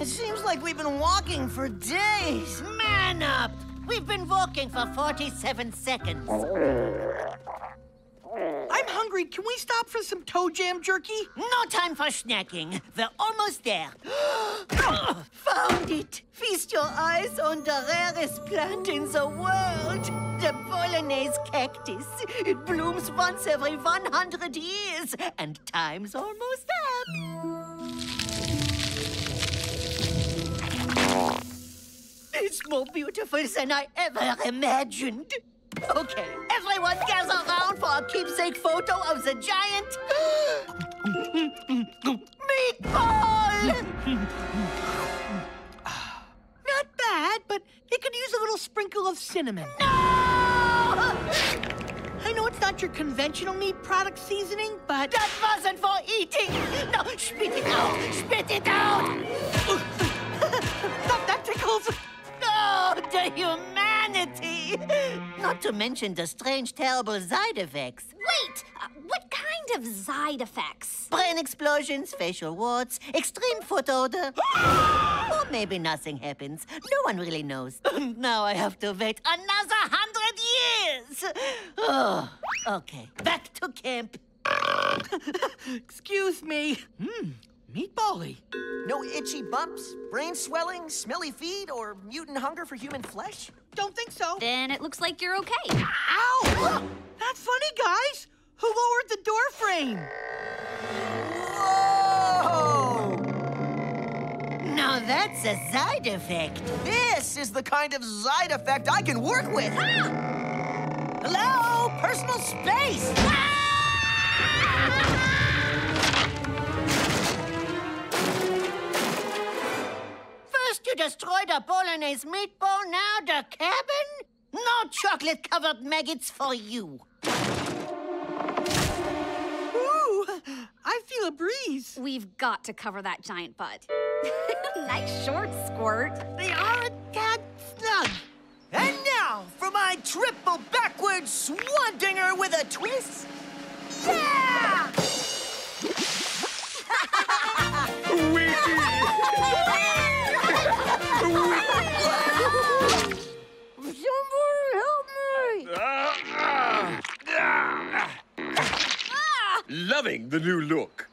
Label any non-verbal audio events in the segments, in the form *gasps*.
It seems like we've been walking for days. Man up! We've been walking for 47 seconds. I'm hungry. Can we stop for some toe jam jerky? No time for snacking. We're almost there. *gasps* Found it! Feast your eyes on the rarest plant in the world. The Bolognese cactus. It blooms once every 100 years, and time's almost up. It's more beautiful than I ever imagined. Okay, everyone gather around for a keepsake photo of the giant *gasps* meatball! *laughs* Not bad, but it could use a little sprinkle of cinnamon. No! I know it's not your conventional meat product seasoning, but... That wasn't for eating! No, spit it out! Spit it out! *laughs* that, that tickles! Oh, *laughs* the humanity! Not to mention the strange, terrible side effects. Wait! Uh, what kind of side effects? Brain explosions, facial warts, extreme foot odor. *gasps* or maybe nothing happens. No one really knows. *laughs* now I have to wait another hundred years! Oh, *sighs* okay, back to camp. *laughs* Excuse me. Hmm, meatbally. No itchy bumps, brain swelling, smelly feet, or mutant hunger for human flesh? Don't think so. Then it looks like you're okay. Ow! *gasps* Not funny, guys. Who lowered the door frame? Whoa! Now that's a side effect. This is the kind of side effect I can work with. Ah! Hello, personal space. First destroyed the Bolognese meatball, now the cabin? No chocolate-covered maggots for you. Ooh, I feel a breeze. We've got to cover that giant butt. *laughs* nice shorts, Squirt. They are a tad snug. And now for my triple backwards swan dinger with a twist. Yeah! *laughs* Somebody help me! Loving the new look.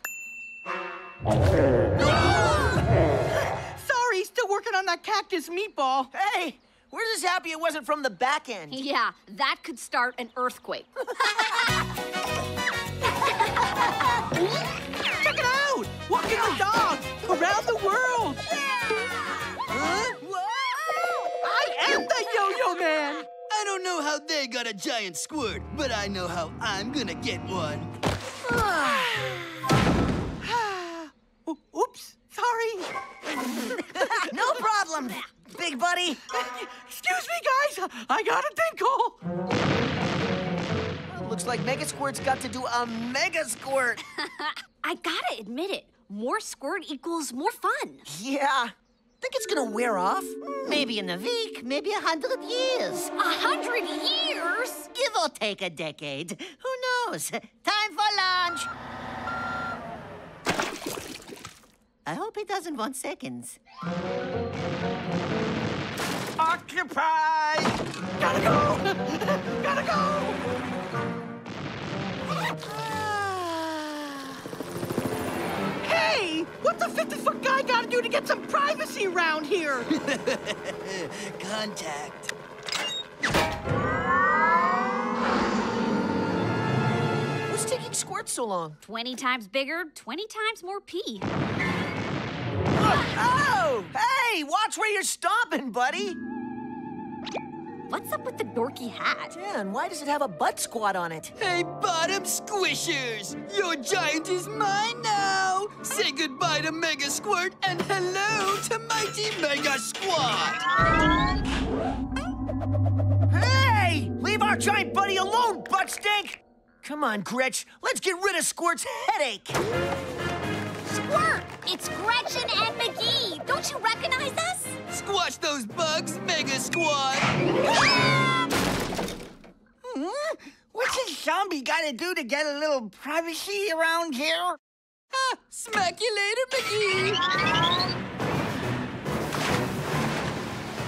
Sorry, still working on that cactus meatball. Hey, we're just happy it wasn't from the back end. Yeah, that could start an earthquake. *laughs* Check it out! Walking the dog around the man. I don't know how they got a giant squirt, but I know how I'm gonna get one. *sighs* O- Oops, sorry. *laughs* No problem, big buddy. Excuse me, guys. I got a dinkle. Looks like Mega Squirt's got to do a Mega Squirt. *laughs* I gotta admit it. More squirt equals more fun. Yeah. Think it's gonna wear off? Maybe in a week, maybe a hundred years. A hundred years? Give or take a decade. Who knows? Time for lunch. I hope he doesn't want seconds. Occupy! Gotta go. *laughs* Gotta go. Hey, what the 50-foot guy gotta do to get some privacy around here? *laughs* Contact. Who's taking Squirt so long? 20 times bigger, 20 times more pee. Oh! Hey, watch where you're stomping, buddy. What's up with the dorky hat? Yeah, and why does it have a butt squat on it? Hey, bottom squishers! Your giant is mine now! Say goodbye to Mega Squirt and hello to Mighty Mega Squat! Hey! Leave our giant buddy alone, butt stink! Come on, Gretch, let's get rid of Squirt's headache work! It's Gretchen and McGee! Don't you recognize us? Squash those bugs, Mega Squat! hmm? *laughs* What's this zombie gotta do to get a little privacy around here? Ah, smack you later, McGee!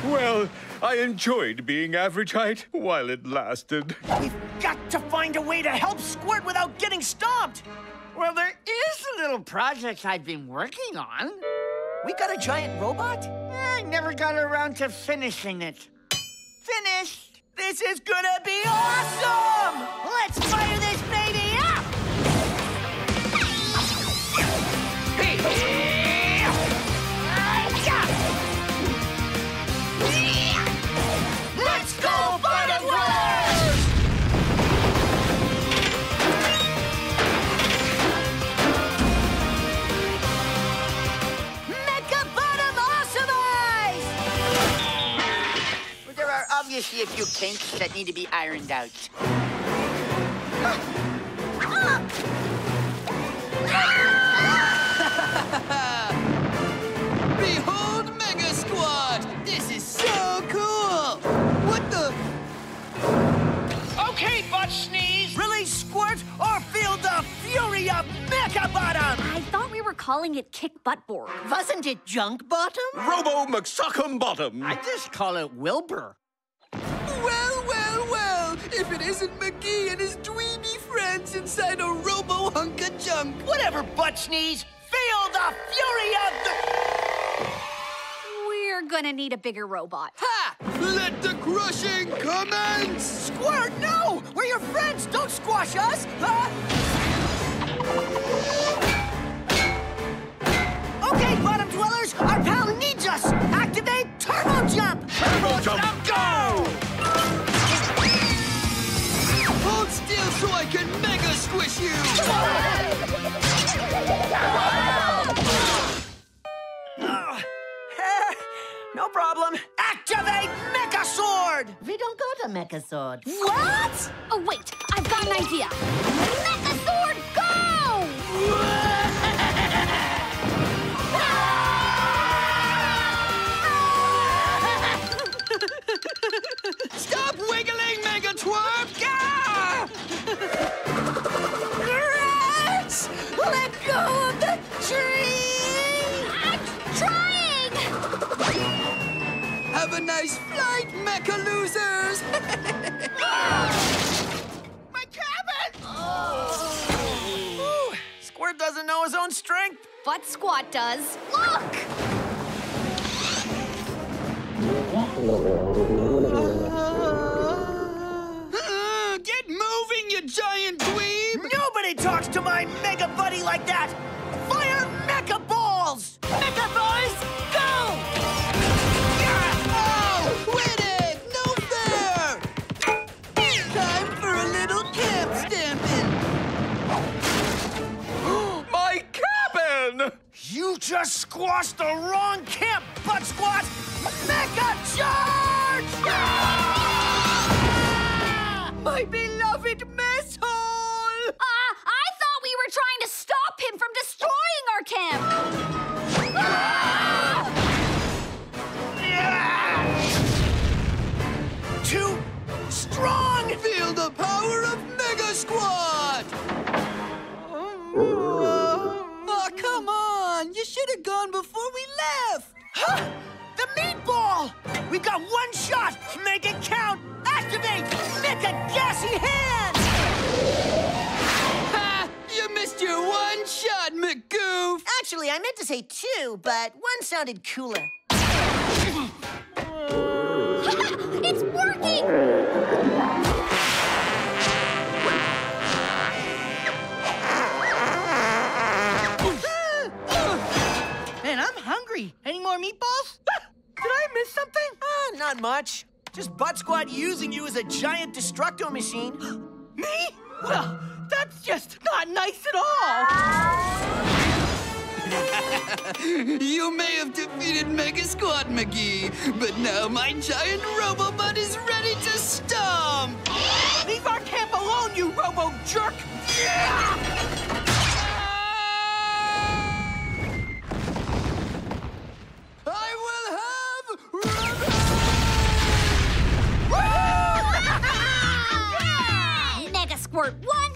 Well, I enjoyed being average height while it lasted. We've got to find a way to help Squirt without getting stomped! Well, there is a little project I've been working on. We got a giant robot? I never got around to finishing it. Finished! This is gonna be awesome! Let's fire this baby up! Are obviously a few kinks that need to be ironed out. *laughs* Behold Mega Squat! This is so cool! What the? Okay, Butt Sneeze! Release Squirt or feel the fury of Mecha Bottom! I thought we were calling it Kick Butt Board. Wasn't it Junk Bottom? Robo McSuckum Bottom. I just call it Wilbur. Well, well, well! If it isn't McGee and his dweeby friends inside a robo hunk of junk. Whatever, Butt Sneeze! Feel the fury of the... We're gonna need a bigger robot. Ha! Let the crushing commence! Squirt, no! We're your friends! Don't squash us! Huh? Okay, Bottom Dwellers! Mega you! Ugh. No problem. Activate Mecha Sword! We don't got a Mecha Sword. What? Oh, wait, I've got an idea. Mecha Sword, go! *laughs* Stop wiggling, Mega Twerp! Ah! Let go of the tree! I'm trying! Have a nice flight, Mecha losers! *laughs* My cabin! Ooh, Squirt doesn't know his own strength. But Squat does. Look! Uh, *laughs* get moving, you giant my Mega Buddy like that! Fire Mecha Balls! Mecha Boys, go! Yeah! Oh, quit it! No fair! Time for a little camp stamping! *gasps* My cabin! You just squashed the wrong camp, Butt Squat! Mecha Charge! My beloved mess hole! I thought we were trying to stop him from destroying our camp! Ah! Too strong! Feel the power of Mega Squat! Oh, come on! You should have gone before we left! Huh? The meatball! We've got one shot! Make it count! Activate! Mecha Gassy Hand! You missed one shot, McGoof! Actually, I meant to say two, but one sounded cooler. *laughs* it's working! *laughs* Man, I'm hungry. Any more meatballs? *laughs* Did I miss something? Ah, not much. Just Butt Squat using you as a giant destructo machine. *gasps* Me? Well, that's just not nice at all. *laughs* You may have defeated Mega Squat, McGee, but now my giant Robobot is ready to stomp! Leave our camp alone, you robo jerk! Ah! I will have... *laughs* Mega Squirt 1,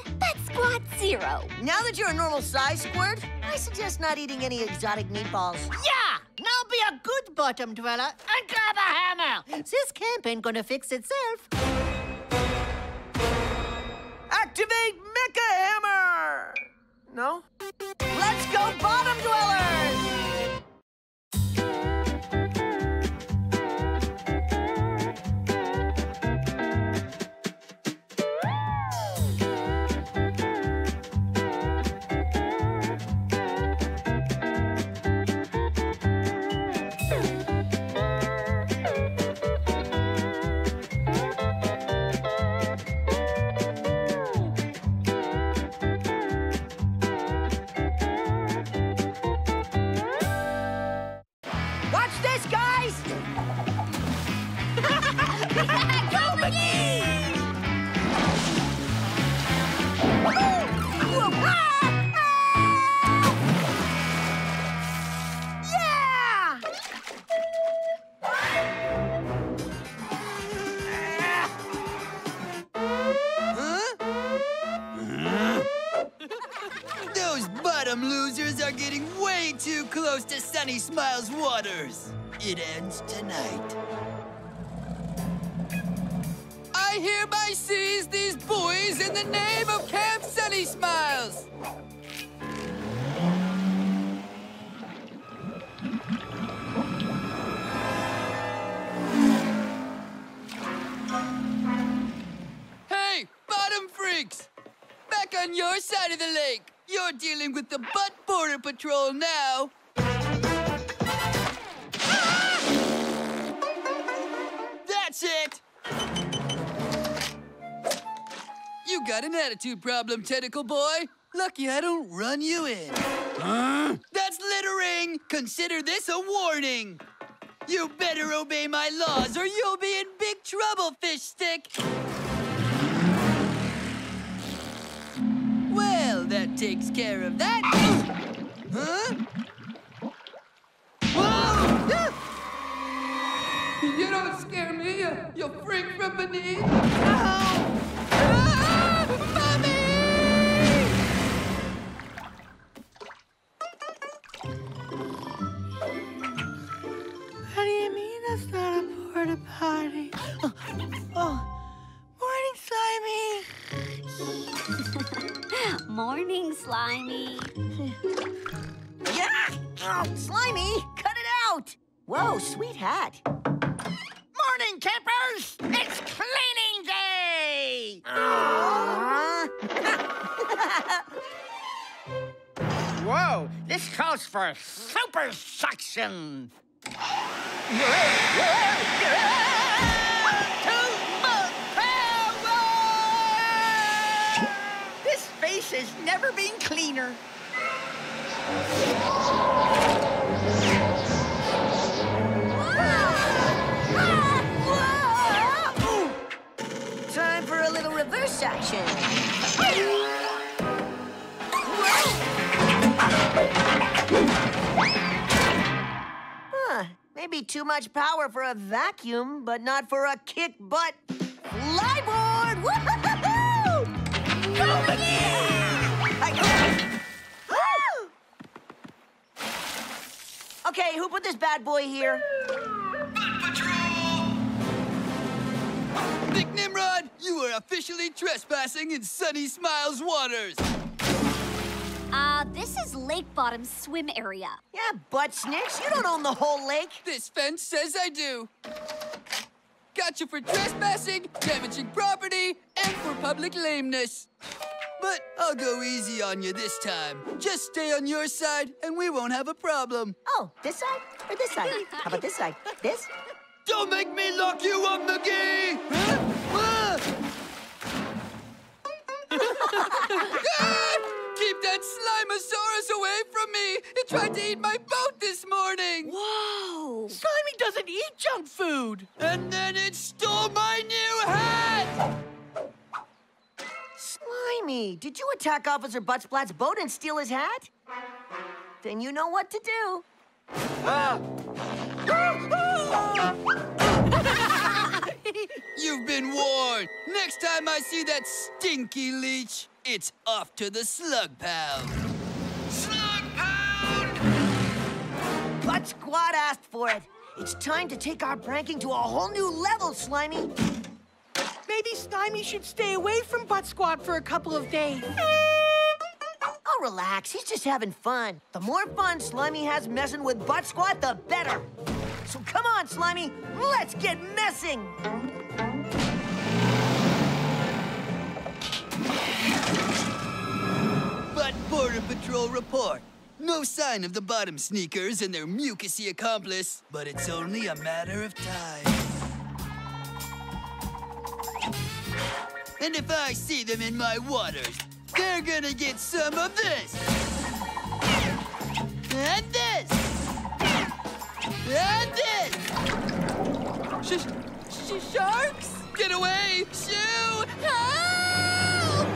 Butt Squat 0. Now that you're a normal size, Squirt, I suggest not eating any exotic meatballs. Yeah! Now be a good bottom dweller and grab a hammer. This camp ain't gonna fix itself. Activate Mecha Hammer! No? Sunny Smiles waters. It ends tonight. I hereby seize these boys in the name of Camp Sunny Smiles. Hey, bottom freaks! Back on your side of the lake. You're dealing with the Butt Border Patrol now. Got an attitude problem, tentacle boy. Lucky I don't run you in. Huh? That's littering! Consider this a warning! You better obey my laws or you'll be in big trouble, fish stick! Well, that takes care of that. Huh? Whoa! You don't scare me, you, you freak from beneath. Ah! Oh, Whoa, sweet hat. Morning, campers! It's cleaning day! Whoa, this calls for super suction. This face has never been cleaner. Action. Huh, maybe too much power for a vacuum, but not for a kick butt flyboard! Again! Okay, who put this bad boy here? Big Nimrod, you are officially trespassing in Sunny Smiles waters. Uh, this is Lake Bottom's swim area. Yeah, butt snitch, you don't own the whole lake. This fence says I do. Got you for trespassing, damaging property, and for public lameness. But I'll go easy on you this time. Just stay on your side, and we won't have a problem. Oh, this side or this side? How about this side? This? Don't make me lock you up, McGee! Huh? Ah! *laughs* Keep that Slimeosaurus away from me! It tried to eat my boat this morning! Whoa! Slimy doesn't eat junk food. And then it stole my new hat! Slimy, did you attack Officer Buttsplat's boat and steal his hat? Then you know what to do. *laughs* *laughs* You've been warned! Next time I see that stinky leech, it's off to the slug pound! Slug pound! Butt Squat asked for it. It's time to take our pranking to a whole new level, Slimy. Maybe Slimy should stay away from Butt Squat for a couple of days. Oh, relax. He's just having fun. The more fun Slimy has messing with Butt Squat, the better. So come on, Slimy. Let's get messing. Butt Border Patrol report. No sign of the bottom sneakers and their mucusy accomplice, but it's only a matter of time. And if I see them in my waters, they're gonna get some of this. And this. And this. Sh- sh- sharks? Get away! Shoo! Help!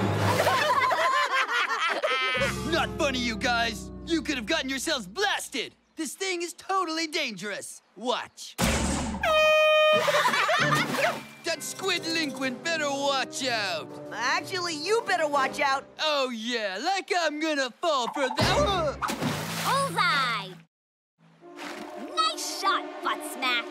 *laughs* Not funny, you guys. You could have gotten yourselves blasted. This thing is totally dangerous. Watch. *laughs* that squid delinquent better watch out. Actually, you better watch out. Oh, yeah, like I'm gonna fall for that. *laughs* Bullseye! Shot, Butt Smack.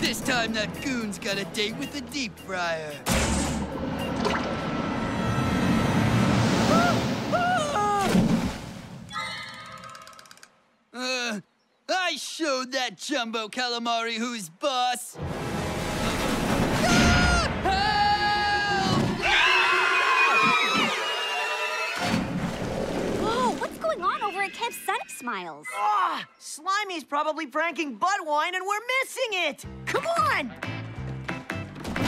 This time that goon's got a date with the deep fryer. Uh, *gasps* I showed that jumbo calamari who's boss. Whoa, what's going on over at Camp Sunny Smiles? Ah, Slimy's probably pranking Budwine and we're missing it. Come on.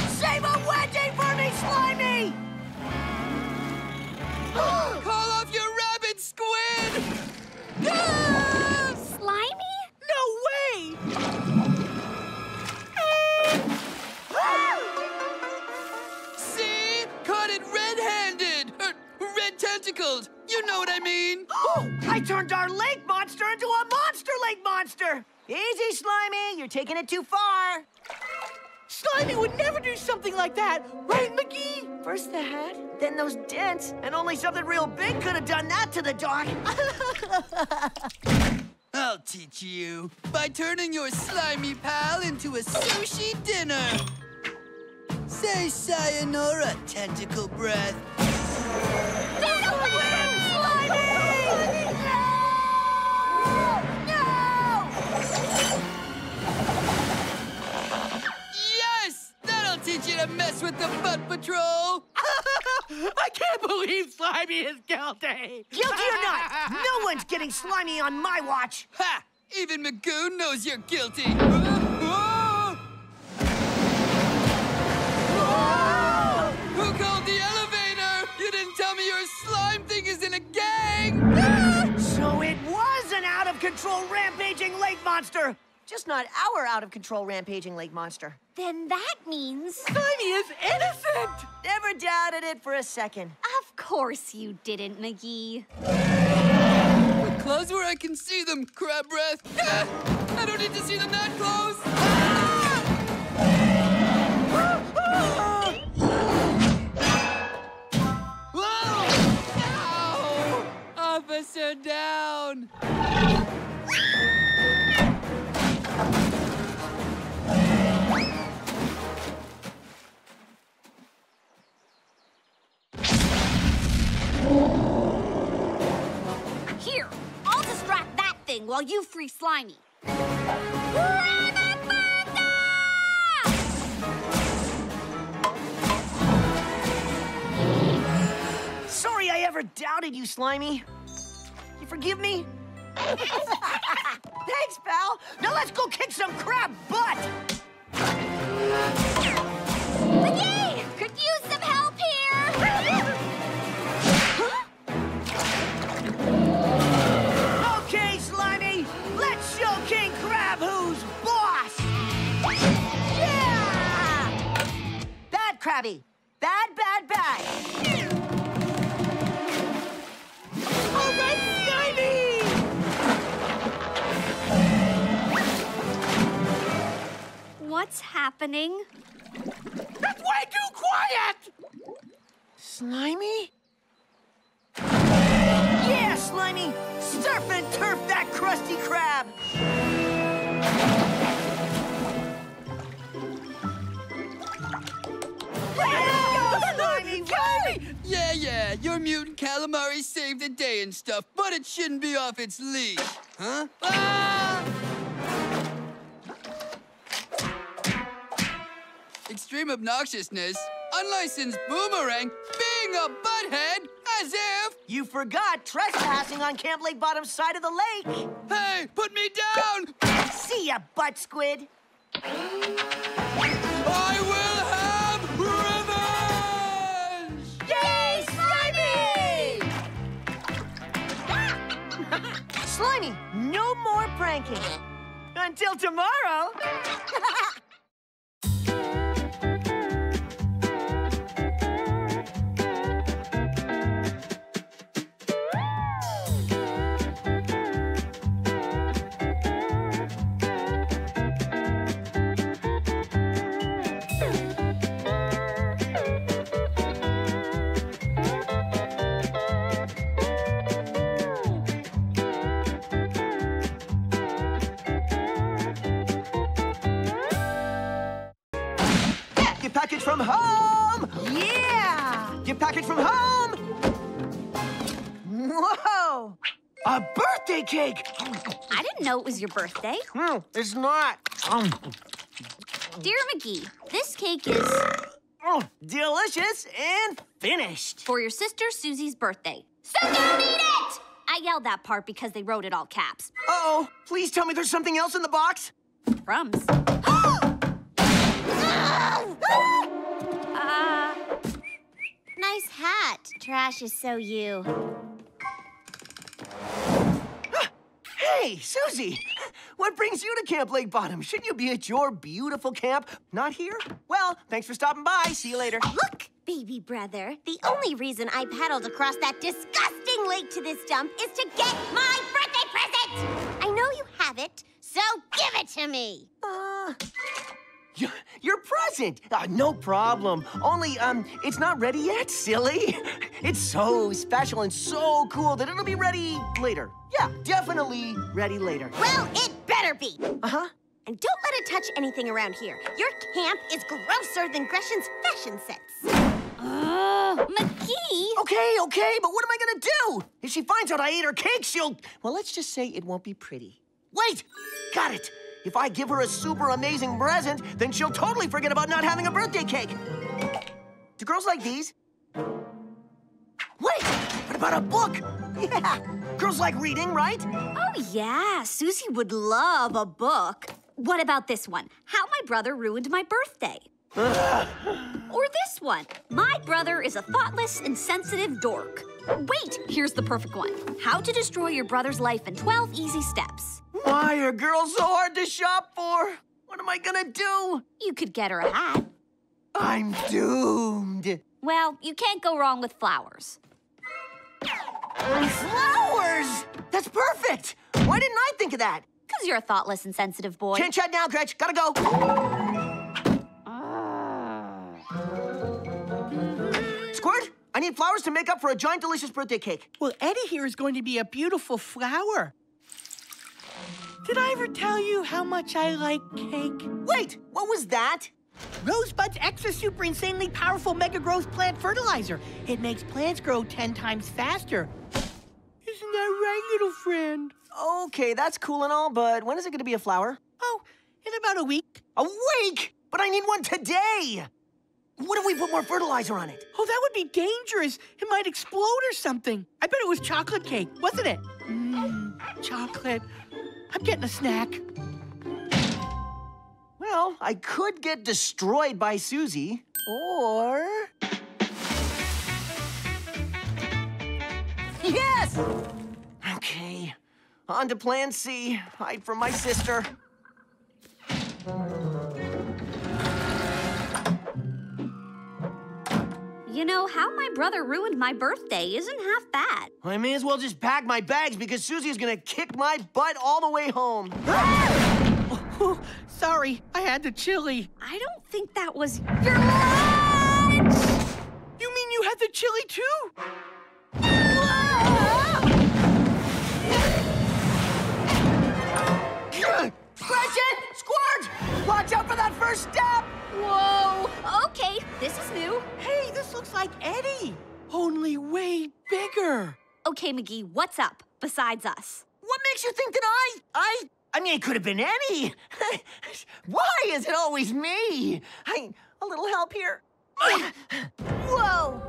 Save a wedgie for me, Slimy. Call off your rabbit squid! You know what I mean! Oh, *gasps* I turned our lake monster into a monster lake monster. Easy, Slimy. You're taking it too far. Slimy would never do something like that, right, McGee? First the hat, then those dents, and only something real big could have done that to the dog. *laughs* I'll teach you by turning your slimy pal into a sushi dinner. Say sayonara, tentacle breath. That'll you to mess with the Butt Patrol! *laughs* I can't believe Slimy is guilty. Guilty or not, no one's getting Slimy on my watch. *laughs* Ha! Even Magoon knows you're guilty. *laughs* Who called the elevator? You didn't tell me your slime thing is in a gang! So it was an out of control rampaging lake monster. Just not our out of control rampaging lake monster. Then that means... Slimy is innocent. Never doubted it for a second. Of course you didn't, McGee. Put clothes where I can see them, crab breath. Ah! *laughs* I don't need to see them that close. *laughs* Whoa! Ow! Officer down! While you free Slimy. Sorry I ever doubted you, Slimy. You forgive me? *laughs* Thanks, pal. Now let's go kick some crab butt. McGee! Could use some help here! Bad Krabby. Bad, bad, bad. All right, Slimy. What's happening? That's way too quiet! Slimy? Yeah, Slimy! Surf and turf that crusty crab! Mutant calamari saved the day and stuff, but it shouldn't be off its leash. Huh? Ah! Extreme obnoxiousness, unlicensed boomerang, being a butthead, as if. You forgot trespassing on Camp Lake Bottom's side of the lake! Hey, put me down! See ya, butt squid! I will more pranking. Until tomorrow. *laughs* cake! I didn't know it was your birthday. Hmm, it's not. Um, Dear McGee, this cake is oh, delicious and finished. for your sister Susie's birthday. So don't eat it! I yelled that part because they wrote it all caps. Uh-oh, please tell me there's something else in the box. Crumbs. uh, *gasps* nice hat. Trash is so you. Hey, Susie, what brings you to Camp Lake Bottom? Shouldn't you be at your beautiful camp? Not here? Well, thanks for stopping by. See you later. Look, baby brother, the only reason I paddled across that disgusting lake to this dump is to get my birthday present! I know you have it, so give it to me! Uh, y- your present. Uh, no problem. Only, um, it's not ready yet, silly. It's so special and so cool that it'll be ready later. Yeah, definitely ready later. Well, it better be! Uh-huh. And don't let it touch anything around here. Your camp is grosser than Gresham's fashion sets. Ugh, McGee! Okay, okay, but what am I gonna do? If she finds out I ate her cake, she'll. Well, let's just say it won't be pretty. Wait! Got it! If I give her a super amazing present, then she'll totally forget about not having a birthday cake. Do girls like these? Wait! What about a book? Yeah! Girls like reading, right? Oh, yeah. Susie would love a book. What about this one? How My Brother Ruined My Birthday. or this one. My brother is a thoughtless, and insensitive dork. Wait, here's the perfect one. How to destroy your brother's life in 12 easy steps. Why are girls so hard to shop for? What am I gonna do? You could get her a hat. I'm doomed. Well, you can't go wrong with flowers. Flowers! That's perfect! Why didn't I think of that? Because you're a thoughtless, and sensitive boy. Can't chat now, Gretch. Gotta go. Squirt, I need flowers to make up for a giant delicious birthday cake. Well, Eddie here is going to be a beautiful flower. Did I ever tell you how much I like cake? Wait, what was that? Rosebud's extra super insanely powerful mega growth plant fertilizer. It makes plants grow 10 times faster. Isn't that right, little friend? Okay, that's cool and all, but when is it gonna be a flower? Oh, in about a week. A week! But I need one today! What if we put more fertilizer on it? Oh, that would be dangerous. It might explode or something. I bet it was chocolate cake, wasn't it? Mmm, chocolate. I'm getting a snack. Well, I could get destroyed by Susie, or. Yes! Okay, on to plan C. Hide from my sister. You know, how my brother ruined my birthday isn't half bad. I may as well just pack my bags because Susie is gonna kick my butt all the way home. Oh, *laughs* Sorry, I had the chili. I don't think that was your lunch! You mean you had the chili too? Crescent! Squirt! Watch out for that first step! Whoa! Okay, this is new. Hey, this looks like Eddie. Only way bigger. Okay, McGee, what's up besides us? What makes you think that I... I... I mean, it could have been Eddie. *laughs* Why is it always me? I... A little help here? Whoa!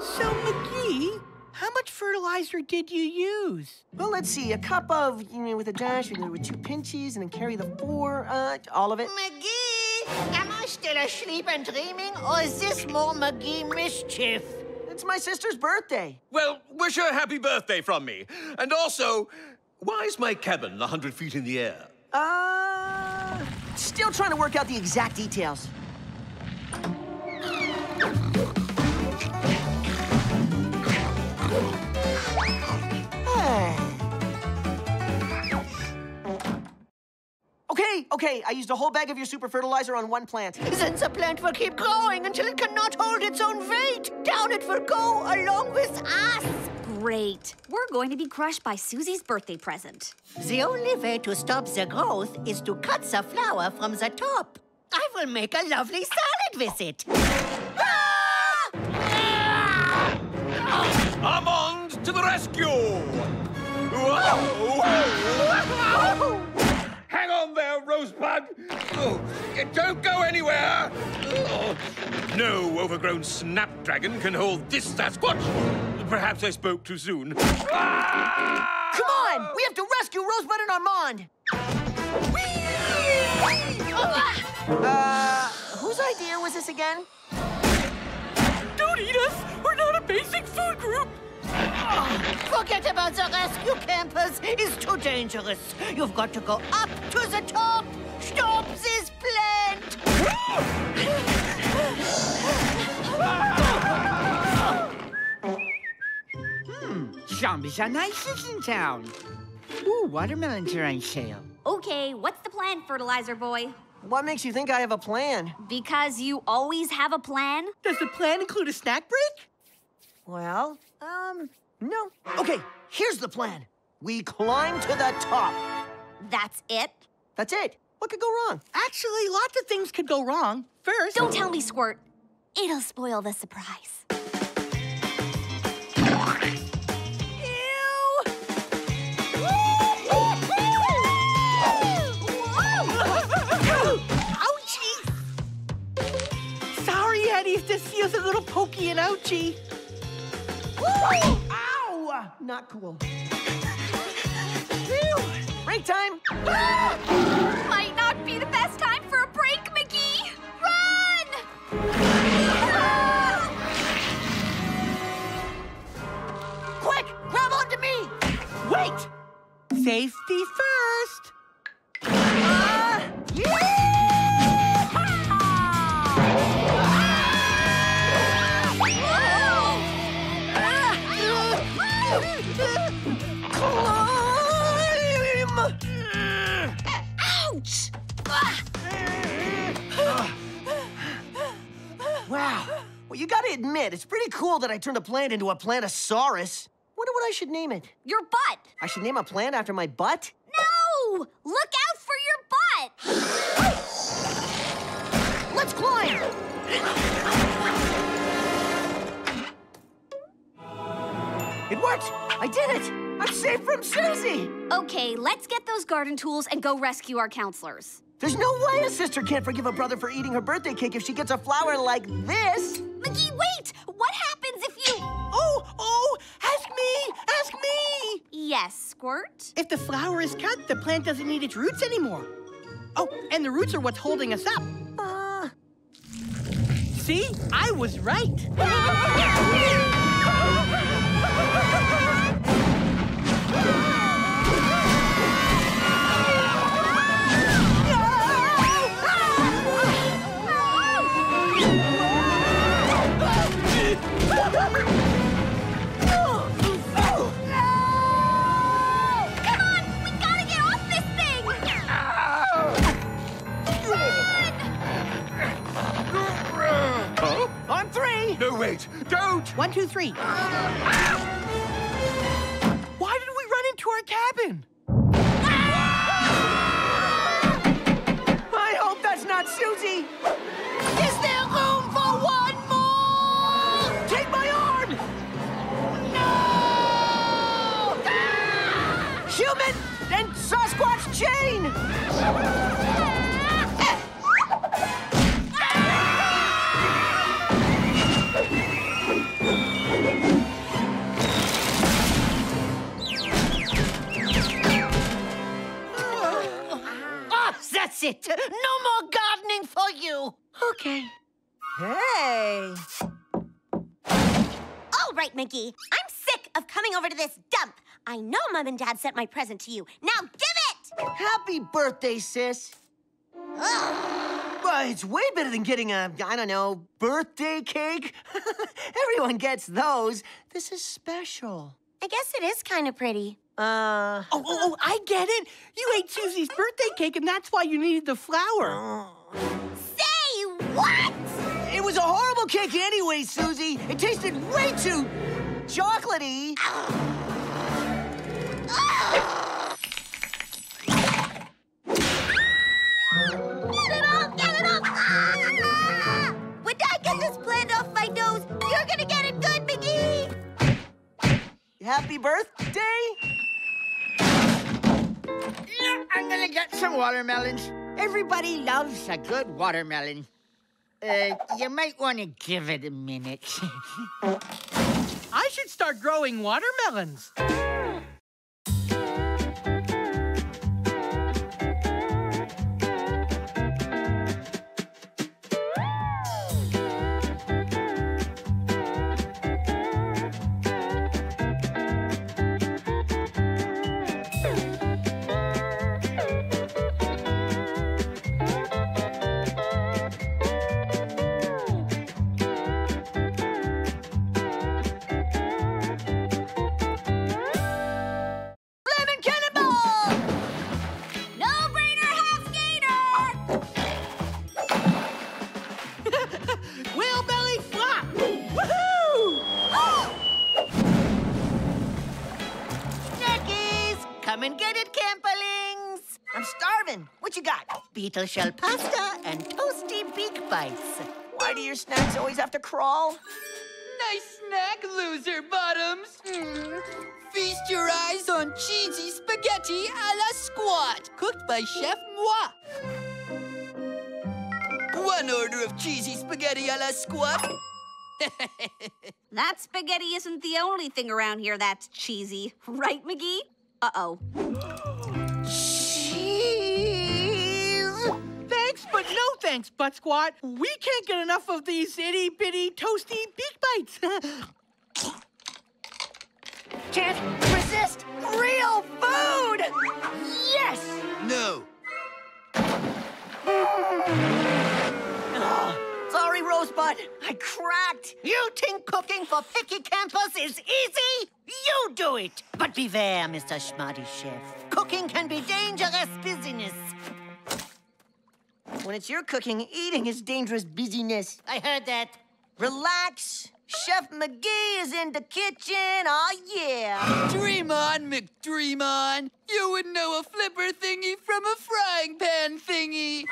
So, McGee, how much fertilizer did you use? Well, let's see. A cup of, you know, with a dash, and with two pinches, and then carry the four, uh, all of it. McGee! Am I still asleep and dreaming, or is this more McGee mischief? It's my sister's birthday. Well, wish her a happy birthday from me. And also, why is my cabin a hundred feet in the air? Uh, still trying to work out the exact details. Okay, okay, I used a whole bag of your super fertilizer on one plant. Then the plant will keep growing until it cannot hold its own weight. Down it will go along with us. Great. We're going to be crushed by Susie's birthday present. The only way to stop the growth is to cut the flower from the top. I will make a lovely salad with it. Ah! Armand to the rescue! Whoa! Hang on there, Rosebud! Oh, don't go anywhere! Oh, no overgrown snapdragon can hold this Sasquatch! Perhaps I spoke too soon. Ah! Come on! We have to rescue Rosebud and Armand! Uh, whose idea was this again? Don't eat us! We're not a basic food group! Oh, forget about the rescue campers. It's too dangerous. You've got to go up to the top. Stop this plant. Zombies are nice in town. Ooh, watermelons are on sale. Okay, what's the plan, fertilizer boy? What makes you think I have a plan? Because you always have a plan? Does the plan include a snack break? Well, um, no. Okay, here's the plan. We climb to the top. That's it? That's it. What could go wrong? Actually, lots of things could go wrong. First, Don't tell me, Squirt. It'll spoil the surprise. Ew! *laughs* Ouchie! Sorry, Eddie, if this feels a little pokey and Ow! Not cool. Break time! *gasps* Might not be the best time for a break, McGee. Run! Quick! Grab onto me! Wait! Safety first. You gotta admit, it's pretty cool that I turned a plant into a plantosaurus. Wonder what I should name it. Your butt! I should name a plant after my butt? No! Look out for your butt! Let's climb! It worked! I did it! I'm safe from Susie! Okay, let's get those garden tools and go rescue our counselors. There's no way a sister can't forgive a brother for eating her birthday cake if she gets a flower like this! McGee, wait! What happens if you... Oh, oh, ask me, ask me. Yes, Squirt? If the flower is cut, the plant doesn't need its roots anymore. Oh, and the roots are what's holding us up. Uh, See, I was right. *laughs* No, wait. Don't! One, two, three. Why did we run into our cabin? I hope that's not Susie. Is there room for one more? Take my arm! No! Ah! Human and Sasquatch chain! That's it. No more gardening for you. Okay. Hey! All right, Mickey. I'm sick of coming over to this dump. I know Mom and Dad sent my present to you. Now give it! Happy birthday, sis. Well, it's way better than getting a, I don't know, birthday cake. *laughs* Everyone gets those. This is special. I guess it is kind of pretty. Uh, Oh, oh, oh, I get it. You ate Susie's birthday cake, and that's why you needed the flour. Say what? it was a horrible cake anyway, Susie. It tasted way too chocolatey. Get it off! Get it off! Ah! When I get this plant off my nose, you're gonna get it good, Mickey! Happy birthday? I'm gonna get some watermelons. Everybody loves a good watermelon. Uh, you might want to give it a minute. *laughs* I should start growing watermelons. Beetle shell pasta and toasty beak bites. Why do your snacks always have to crawl? Nice snack, loser bottoms. Mm. Feast your eyes on cheesy spaghetti a la squat, cooked by Chef Moi. One order of cheesy spaghetti a la squat. *laughs* That spaghetti isn't the only thing around here that's cheesy. Right, McGee? Uh-oh. But no thanks, Butt Squat. We can't get enough of these itty bitty toasty beak bites. *laughs* Can't resist real food! Yes! No. *sighs* Sorry, Rosebud. I cracked. You think cooking for picky campers is easy? You do it! But beware, Mr. Schmarty Chef. Cooking can be dangerous business. When it's your cooking, eating is dangerous busyness. I heard that. Relax. Chef McGee is in the kitchen. Oh, yeah. Dream on, McDream on. You wouldn't know a flipper thingy from a frying pan thingy.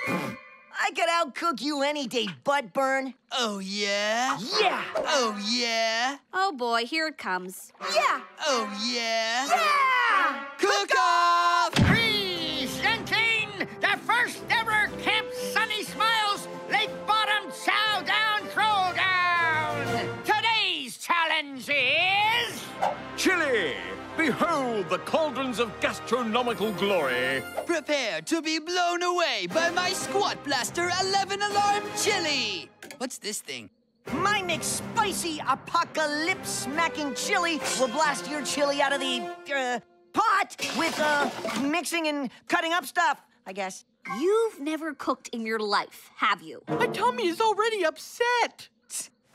I could outcook you any day, Budburn. Oh, yeah? Yeah! Oh, yeah? Oh boy, here it comes. Yeah! Oh, yeah? Yeah! Cook off! Presenting Chili! Behold the cauldrons of gastronomical glory. Prepare to be blown away by my Squat Blaster 11 Alarm Chili! What's this thing? My McSpicy apocalypse smacking chili will blast your chili out of the uh, pot with uh, mixing and cutting up stuff, I guess. You've never cooked in your life, have you? My tummy is already upset.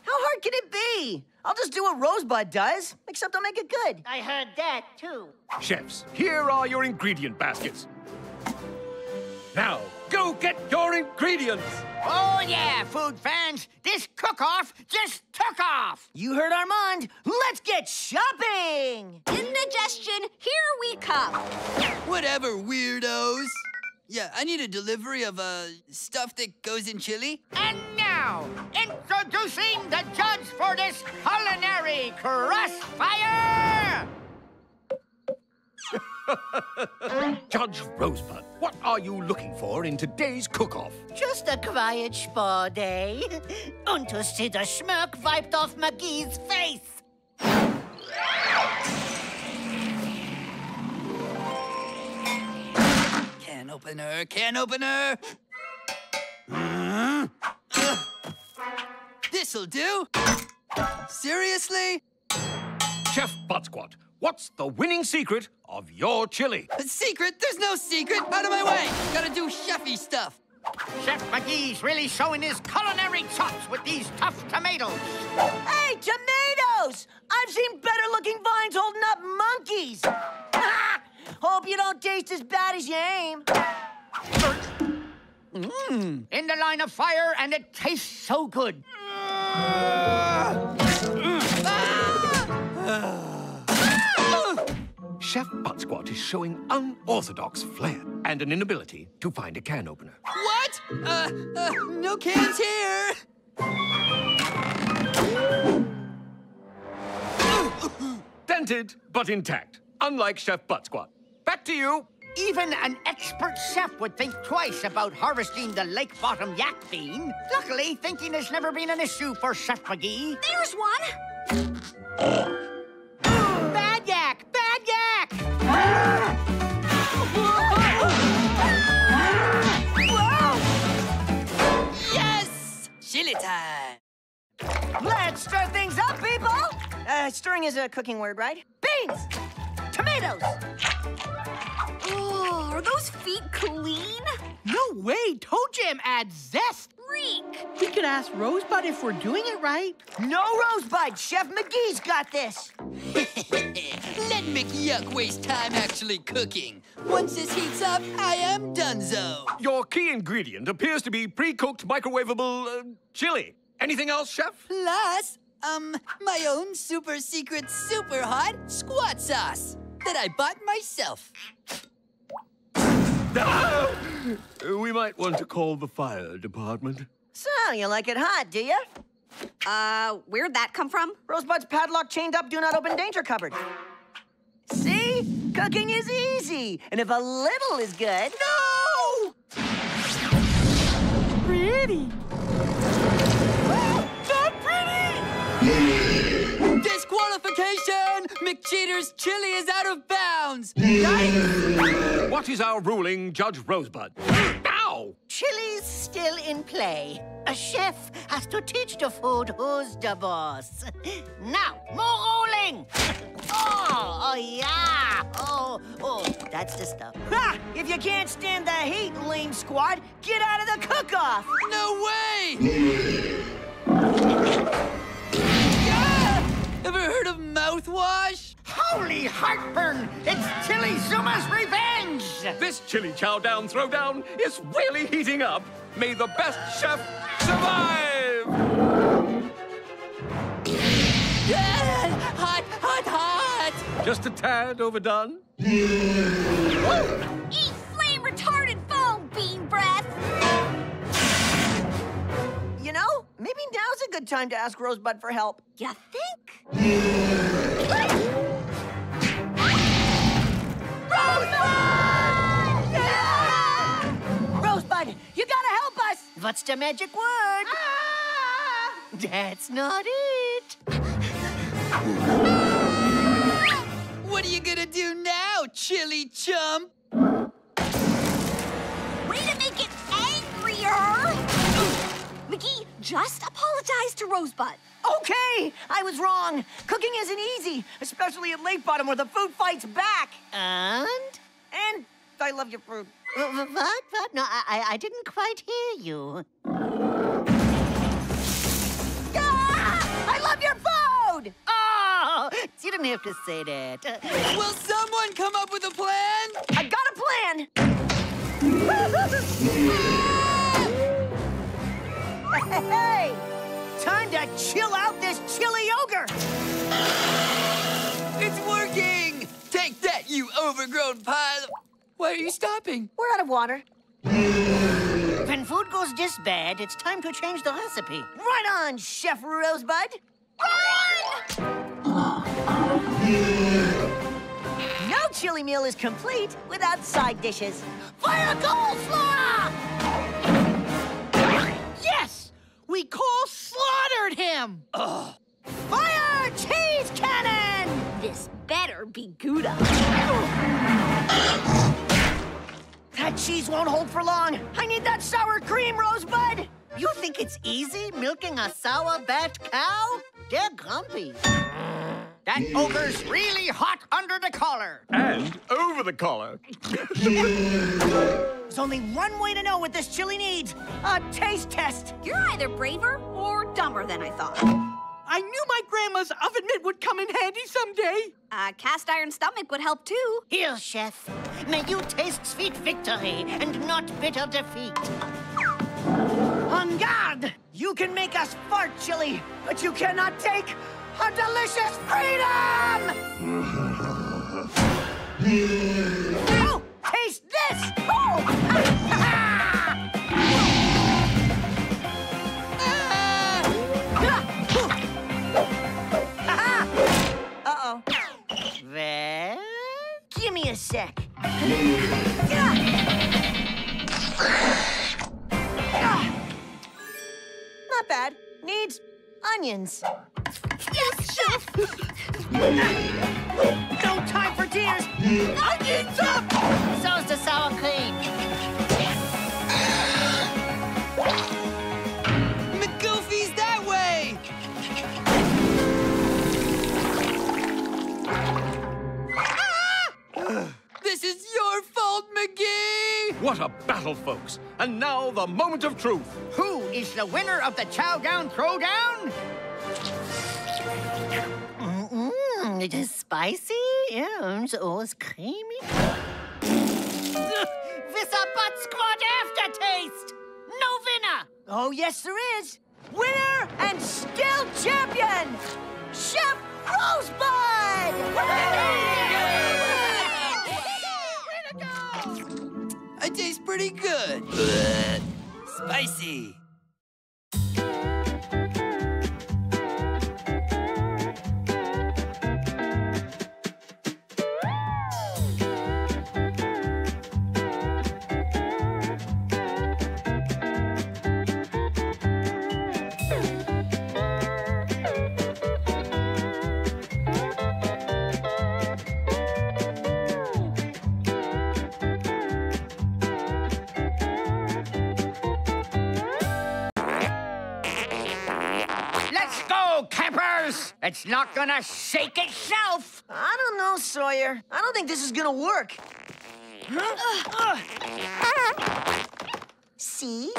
How hard can it be? I'll just do what Rosebud does, except I'll make it good. I heard that, too. Chefs, here are your ingredient baskets. Now, go get your ingredients. Oh, yeah, food fans. This cook-off just took off. You heard Armand. Let's get shopping! Indigestion, here we come. Whatever, weirdos. Yeah, I need a delivery of uh, stuff that goes in chili. And now, introducing the judge for this culinary crossfire! *laughs* Judge Rosebud, what are you looking for in today's cook-off? Just a quiet spa eh? *laughs* day. Und to see the smirk wiped off McGee's face. Can opener, can opener. This'll do. Seriously? Chef Buttsquat, what's the winning secret of your chili? A *laughs* secret? There's no secret. Out of my way. Gotta do chefy stuff. Chef McGee's really showing his culinary chops with these tough tomatoes. Hey, tomatoes! I've seen better looking vines holding up monkeys. *laughs* Hope you don't taste as bad as you aim. Mm. In the line of fire, and it tastes so good. Chef Buttsquat is showing unorthodox flair and an inability to find a can opener. What? Uh, uh, no cans here. Dented, but intact, unlike Chef Buttsquat. Back to you. Even an expert chef would think twice about harvesting the lake bottom yak bean. Luckily, thinking has never been an issue for Chef McGee. There's one. Stir things up, people! Uh, stirring is a cooking word, right? Beans! Tomatoes! Oh, are those feet clean? No way! Toe Jam adds zest! Reek. We could ask Rosebud if we're doing it right. No rosebud! Chef McGee's got this! *laughs* Let McYuck waste time actually cooking. Once this heats up, I am donezo. Your key ingredient appears to be pre-cooked microwavable uh, chili. Anything else, Chef? Plus, um, my own super secret, super hot squat sauce that I bought myself. *gasps* we might want to call the fire department. So, you like it hot, do you? Uh, where'd that come from? Rosebud's padlock chained up, do not open danger cupboard. See? Cooking is easy, and if a little is good. No! Pretty. Disqualification! McCheater's chili is out of bounds! What is our ruling, Judge Rosebud? Ow! Chili's still in play. A chef has to teach the food who's the boss. Now, more rolling! *laughs* Oh, oh yeah! Oh, oh, that's the stuff. Ha! If you can't stand the heat, lame squad, get out of the cook-off! No way! *laughs* Ever heard of mouthwash? Holy heartburn! It's Chili Zuma's revenge! This chili chow down throwdown is really heating up. May the best chef survive! Hot, hot, hot! Just a tad overdone? Eat flame retardant foam, bean breath. Maybe now's a good time to ask Rosebud for help. You think? Rosebud, you gotta help us! What's the magic word? Ah! That's not it. What are you gonna do now, chili chump? Way to make it angrier! McGee, just apologize to Rosebud. Okay, I was wrong. Cooking isn't easy, especially at Lakebottom where the food fights back. And? And I love your fruit. Wh- wh- What? What? No, I, I- I didn't quite hear you. Ah! I love your food! Oh, you didn't have to say that. Will someone come up with a plan? I got a plan! *laughs* hey! Time to chill out this chili ogre! *sighs* It's working! Take that, you overgrown pile. Why are you stopping? We're out of water. When food goes this bad, it's time to change the recipe. Right on, Chef Rosebud! Run! No chili meal is complete without side dishes. Fire coleslaw! Yes! We Cole slaughtered him! Fire cheese cannon! This better be Gouda. That cheese won't hold for long. I need that sour cream, Rosebud! You think it's easy milking a sour bat cow? They're grumpy. That ogre's really hot under the collar. And over the collar. *laughs* There's only one way to know what this chili needs. A taste test. You're either braver or dumber than I thought. I knew my grandma's oven mitt would come in handy someday. A cast iron stomach would help too. Here, chef. May you taste sweet victory and not bitter defeat. On guard! You can make us fart chili, but you cannot take our delicious freedom! now, taste this! Oh! Uh-oh. Well, Give me a sec. Not bad. Needs onions. Yes, chef! no time for tears! Onions up! so's the sour cream. McGoofy's that way! Ah! This is your fault, McGee! What a battle, folks. And now the moment of truth. Who is the winner of the Chow Down Throwdown? Mmm, it is spicy and oh, it's creamy. *laughs* With a Butt Squat aftertaste! No winner! Oh, yes, there is. Winner and still champion, Chef Rosebud! I taste pretty good. Spicy. It's not gonna shake itself. I don't know, Sawyer. I don't think this is gonna work. Huh? See?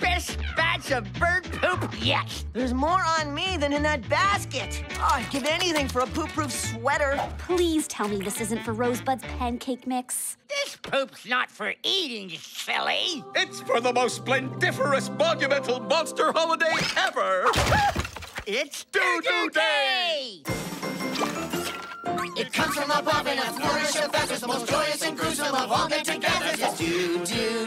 Best batch of bird poop yet. There's more on me than in that basket. Oh, I'd give anything for a poop-proof sweater. Please tell me this isn't for Rosebud's pancake mix. This poop's not for eating, silly. It's for the most splendiferous monumental monster holiday ever. *laughs* It's Doo-doo Day! It comes from above in a flourish of feathers, the most joyous and gruesome of all get togethers. It's doo-doo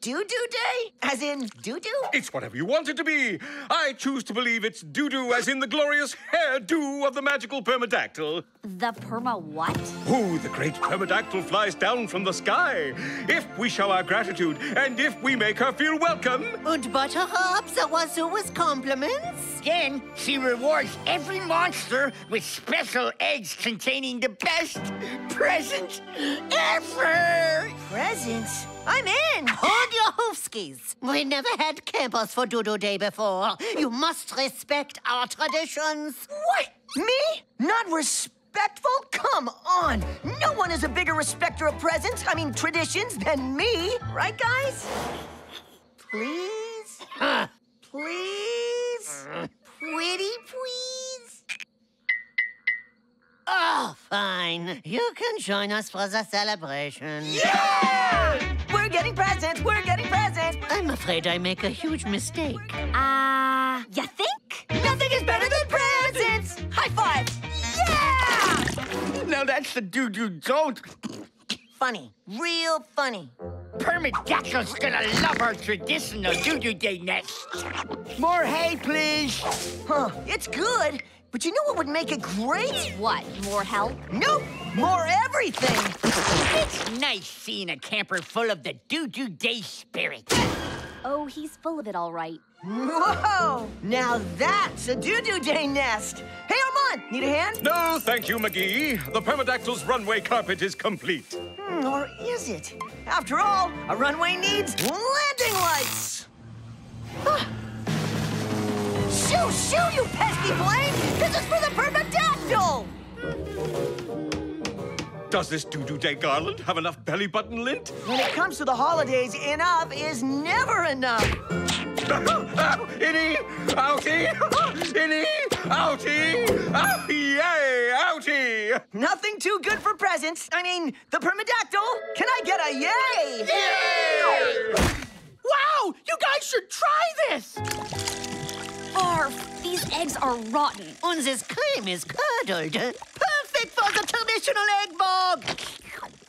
doo-doo day? As in doo-doo? It's whatever you want it to be. I choose to believe it's doo-doo as in the glorious hairdo of the magical permadactyl. The perma what? Ooh, the great permadactyl flies down from the sky. If we show our gratitude and if we make her feel welcome, Und butter her up the wazoo with compliments. Then she rewards every monster with special eggs containing the best present ever. Presents? I'm in! Hold your hoofskis. We never had campers for Doodoo Day before. You must respect our traditions. What? Me? Not respectful? Come on! No one is a bigger respecter of presents, I mean traditions, than me. Right, guys? Please? Please? Pretty please? Fine. You can join us for the celebration. Yeah! We're getting presents. We're getting presents. I'm afraid I make a huge mistake. Ah, uh, you think? Nothing is better than presents. High five. Yeah! Now that's the doo-doo don't. Funny. Real funny. Permadactyl's gonna love our traditional doo-doo day nest. More hay, please. Huh. It's good. But you know what would make it great? What, more help? Nope. More everything. It's nice seeing a camper full of the doo-doo day spirit. Oh, he's full of it all right. Whoa! Now that's a doo-doo day nest. Hey, Armand, need a hand? No, thank you, McGee. The Permadactyl's runway carpet is complete. Hmm, or is it? After all, a runway needs landing lights. Shoo, shoo, you pesky plane! This is for the Permadactyl! Does this doo-doo day garland have enough belly button lint? When it comes to the holidays, enough is never enough. *laughs* Innie, outie, *laughs* innie, outie, oh, yay, outie! Nothing too good for presents. I mean, the Permadactyl. Can I get a yay? Yay! Wow! You guys should try this! Arf! These eggs are rotten. And this cream is curdled. Perfect for the traditional egg bog.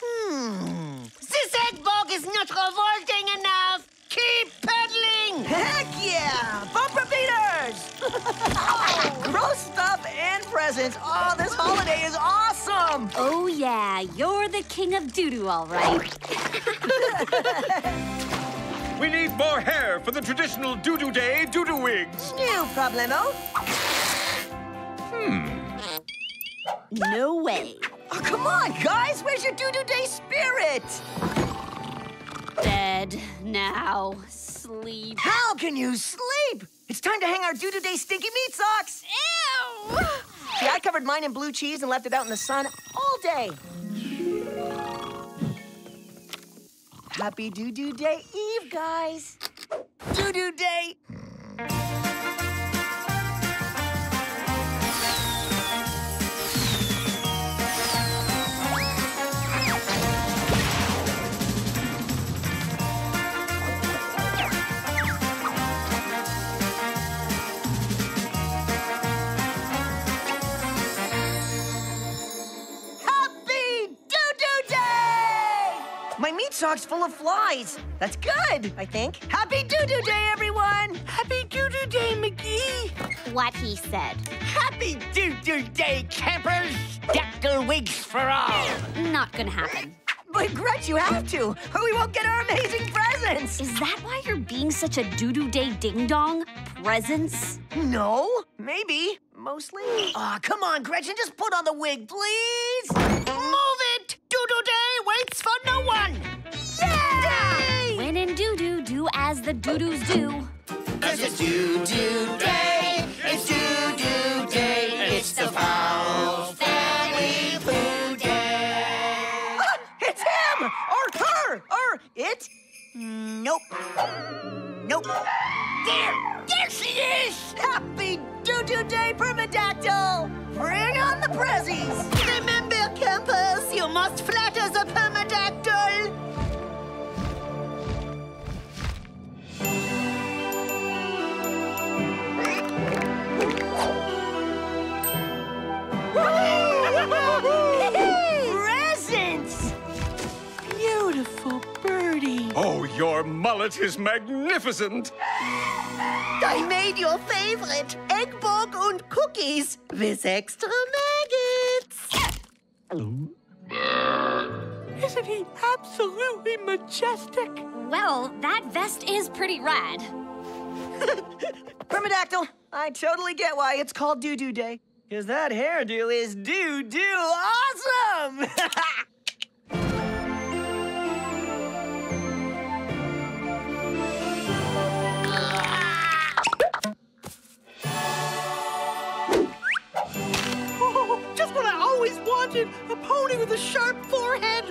Hmm. This egg bog is not revolting enough. Keep peddling. Heck yeah! Bumper beaters! *laughs* Gross stuff and presents. Oh, this holiday is awesome! Oh, yeah, you're the king of doo-doo, all right. *laughs* We need more hair for the traditional doo-doo day doo-doo wigs. No problemo. Hmm. No way. Oh, come on, guys! Where's your doo-doo day spirit? Bed, now, sleep. How can you sleep? It's time to hang our doo-doo day stinky meat socks. Ew! See, I covered mine in blue cheese and left it out in the sun all day. Happy doo-doo day eve, guys. Doo-doo day. Sock's full of flies. That's good, I think. Happy doo-doo day, everyone! Happy doo-doo day, McGee! What he said. Happy doo-doo day, campers! Dactyl wigs for all! Not gonna happen. But Gretch, you have to, or we won't get our amazing presents. Is that why you're being such a doo-doo day ding-dong? Presents? No, maybe. Mostly. Aw, come on, Gretchen, just put on the wig, please. Move it! Doo-doo day waits for no one. Yeah! When in doo-doo, do as the doo-doos do. It's doo-doo day. It's doo-doo day. It's the foul family poo day. Ah, it's him! Or her! Or it? Nope. Nope. There! There she is! Happy doo-doo day, Permadactyl! Bring on the prezzies! Remember, campers, you must flatter the permadactyl. *laughs* Presents! Beautiful birdie. Oh, your mullet is magnificent. I made your favorite, egg bog and cookies with extra maggots. Isn't he absolutely majestic? Well, that vest is pretty rad. *laughs* Permadactyl, I totally get why it's called doo-doo day. Because that hairdo is doo-doo awesome! *laughs* always wanted a pony with a sharp forehead.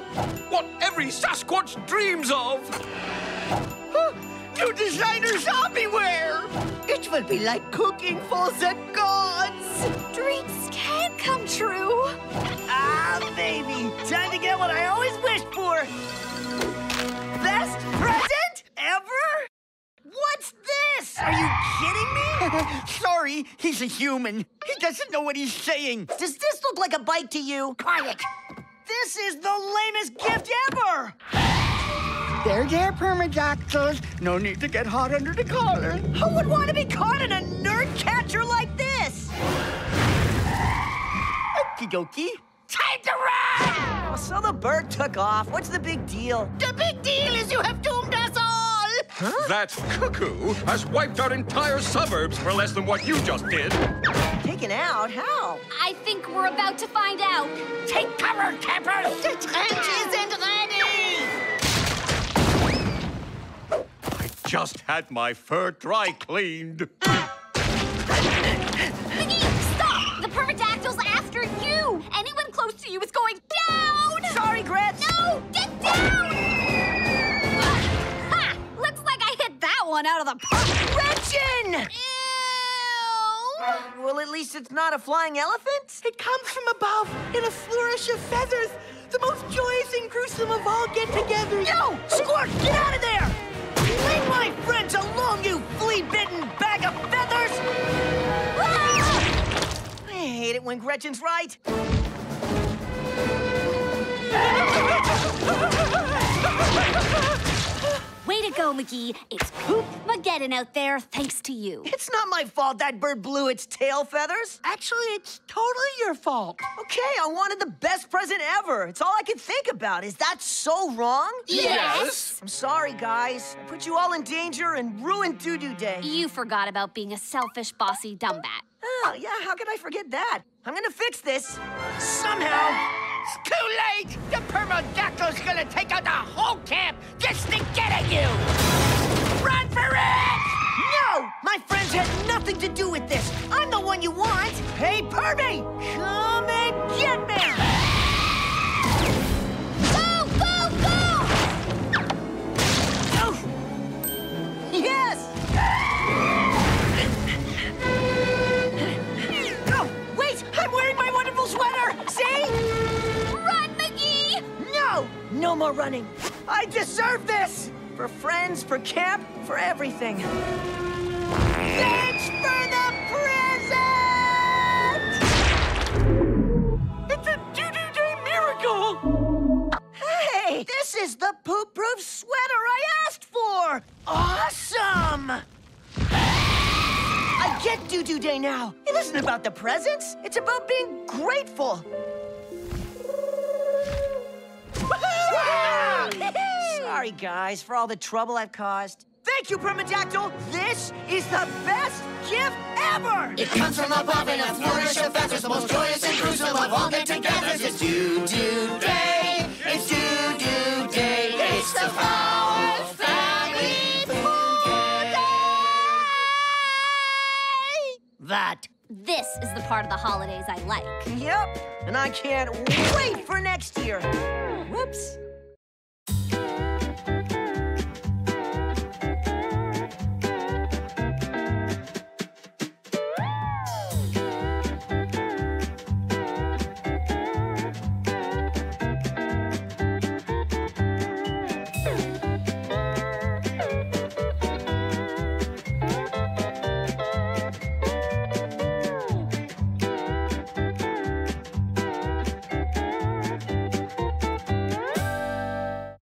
What every Sasquatch dreams of. New designer zombie wear! It will be like cooking for the gods. Dreams can come true. ah, Oh, baby! Time to get what I always wished for! Best present ever? What's this? Are you kidding me? *laughs* Sorry, he's a human. He doesn't know what he's saying. Does this look like a bike to you? Quiet. This is the lamest gift ever! There, there, permadactyls. No need to get hot under the collar. Who would want to be caught in a nerd catcher like this? Okie dokie. Time to run! Oh, so the bird took off. What's the big deal? The big deal is you have doomed us all! That cuckoo has wiped out entire suburbs for less than what you just did. Taken out? How? I think we're about to find out. Take cover, campers! The trench isn't ready! I just had my fur dry cleaned. One out of the park. Gretchen! Ew! Well, at least it's not a flying elephant. It comes from above in a flourish of feathers. The most joyous and gruesome of all get-togethers. No! Squirt, get out of there! Leave my friends alone, you flea-bitten bag of feathers! Ah! I hate it when Gretchen's right. *laughs* Way to go, McGee. It's Poop Mageddon out there, thanks to you. It's not my fault that bird blew its tail feathers. Actually, it's totally your fault. Okay, I wanted the best present ever. It's all I could think about. Is that so wrong? Yes. I'm sorry, guys. I put you all in danger and ruined Doo-Doo Day. You forgot about being a selfish, bossy dumbbat. Oh, yeah, how could I forget that? I'm gonna fix this. Somehow. It's too late! The permadactyl's gonna take out the whole camp just to get at you! Run for it! No! My friends had nothing to do with this. I'm the one you want. Hey, Permy! Come and get me! Go, go, go! Oh! Yes! No! More running. I deserve this! For friends, for camp, for everything. Thanks for the present! It's a doo-doo day miracle. Hey, this is the poop-proof sweater I asked for! Awesome! I get Doo-Doo Day now. It isn't about the presents. It's about being grateful. Sorry, guys, for all the trouble I've caused. Thank you, Permadactyl. This is the best gift ever! It comes from above in a flourish of feathers, the most joyous and gruesome of all get-togethers. It's Doo Doo Day. It's Doo Doo Day. It's the Power Family Food Day. That. This is the part of the holidays I like. Yep, and I can't wait for next year. Whoops.